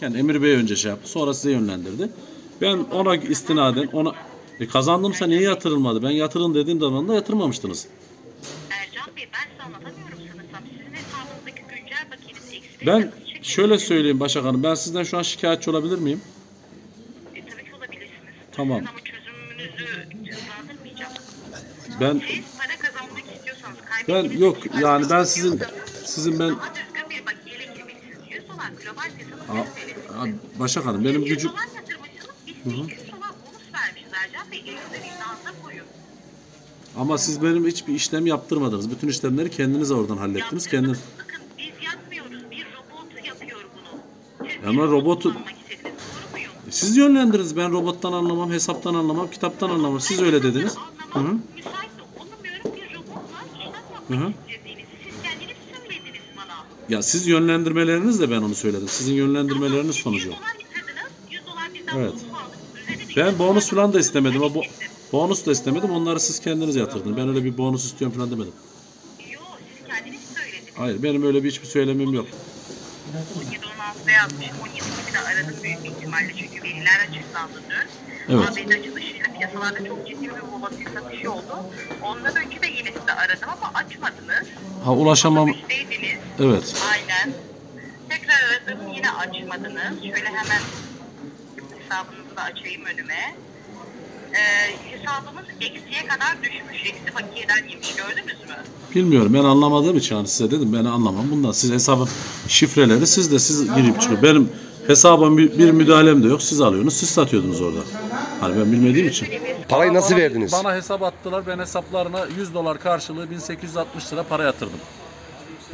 Yani Emir Bey önce şey yaptı. Sonra size yönlendirdi. Ben ona istinaden ona e, kazandımsa niye yatırılmadı? Ben yatırın dediğim zaman da yatırmamıştınız. Ercan Bey ben size anlatamıyorum sanırsam. Sizin hesabınızdaki güncel bakiyeniz eksi bir Ben şöyle söyleyeyim Başak Hanım. Ben sizden şu an şikayetçi olabilir miyim? E, tabii ki olabilirsiniz. Tamam. Sizin ama çözümünüzü hızlandırmayacağım. Ben Siz para kazanmak istiyorsanız ben kaybettiğiniz yok yani ben sizin sizin ben Daha düzgün bir bakiyeyle girmelisiniz. 100 dolar global A- piyasanın seviyesinde. a- Başak Hanım benim 100 gücüm dolar yatırmışsınız. Biz 800 dolar bonus vermişiz Ercan Bey. Elinizden imzanıza koyun. ama siz benim hiçbir işlem yaptırmadınız. Bütün işlemleri kendiniz oradan hallettiniz. Kendiniz. Yaptığınız- Bakın biz yapmıyoruz. Bir robot yapıyor bunu. Siz Ama robotu- muyum? Siz yönlendiriniz. Ben robottan anlamam, hesaptan anlamam, kitaptan anlamam. Siz öyle dediniz. Hı hı. Hı hı. yapmak istediğinizi siz kendiniz söylediniz bana. Ya siz yönlendirmelerinizle ben onu söyledim. Sizin yönlendirmeleriniz sonucu. 100 dolar yatırdınız, 100 dolar bizden Evet. Ben 100 bonus falan da istemedim. O bo- bonus da istemedim. Onları siz kendiniz yatırdınız. Ben öyle bir bonus istiyorum falan demedim. Yo siz kendiniz söylediniz. Hayır benim öyle bir hiçbir söylemim yok. 17-16'da yazmış. 17'de aradım büyük ihtimalle çünkü veriler açıklandı dün. Evet. ABD açılışıyla piyasalarda çok ciddi bir volatil satışı oldu. Ondan önce de yine size aradım ama açmadınız. Ha ulaşamam. Otobüsteydiniz. Evet. Aynen. Tekrar aradım yine açmadınız. Şöyle hemen hesabınızı da açayım önüme. Ee, hesabımız eksiye kadar düşmüş. Eksi bakiyeden yemiş gördünüz mü? Bilmiyorum ben anlamadığım için hani size dedim ben anlamam. Bundan siz hesabın şifreleri siz de siz girip çıkıyor. Benim hesabım bir, bir müdahalem de yok. Siz alıyorsunuz siz satıyordunuz orada. Hani ben bilmediğim için. Parayı nasıl Bana- verdiniz? Bana hesap attılar. Ben hesaplarına 100 dolar karşılığı 1860 lira para yatırdım.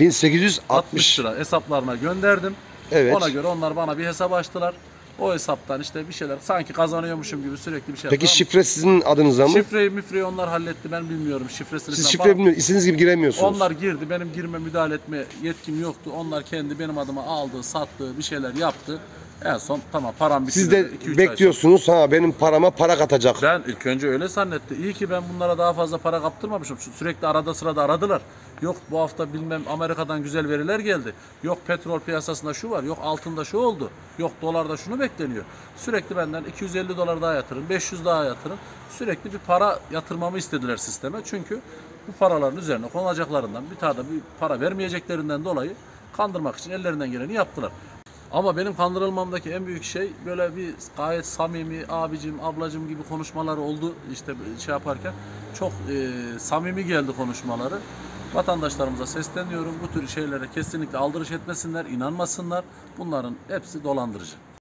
1860 60 lira hesaplarına gönderdim. Evet. Ona göre onlar bana bir hesap açtılar. O hesaptan işte bir şeyler sanki kazanıyormuşum gibi sürekli bir şeyler. Peki mı? şifre sizin adınıza mı? Şifreyi müfreyi onlar halletti ben bilmiyorum şifresini. Siz şifre bilmiyorsunuz. İstediğiniz gibi giremiyorsunuz. Onlar girdi benim girme müdahale etme yetkim yoktu. Onlar kendi benim adıma aldı sattı bir şeyler yaptı. En son tamam param bitti. Siz dedi. de İki, bekliyorsunuz ha benim parama para katacak. Ben ilk önce öyle zannetti. İyi ki ben bunlara daha fazla para kaptırmamışım. Sürekli arada sırada aradılar. Yok bu hafta bilmem Amerika'dan güzel veriler geldi. Yok petrol piyasasında şu var. Yok altında şu oldu. Yok dolarda şunu bekleniyor. Sürekli benden 250 dolar daha yatırın, 500 daha yatırın. Sürekli bir para yatırmamı istediler sisteme. Çünkü bu paraların üzerine konulacaklarından bir tane bir para vermeyeceklerinden dolayı kandırmak için ellerinden geleni yaptılar. Ama benim kandırılmamdaki en büyük şey böyle bir gayet samimi abicim ablacım gibi konuşmalar oldu işte şey yaparken çok e, samimi geldi konuşmaları. Vatandaşlarımıza sesleniyorum bu tür şeylere kesinlikle aldırış etmesinler, inanmasınlar. Bunların hepsi dolandırıcı.